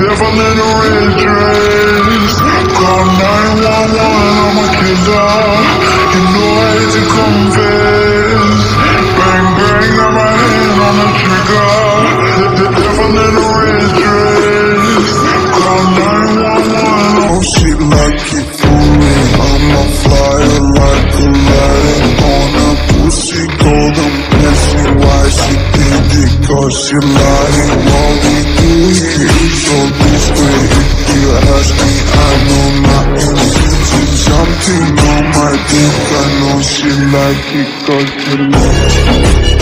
devil in a red dress. Call 911, I'm a killer. You know I hate to confess. Bang, bang, got my hand on the trigger. The, devil in a red dress. Call 911. Oh shit, like it for me. I'm a flyer like a lion on a pussy golden blessing. Why she did it? Cause she lying. We do something on my dick. I know she like it cause she like it.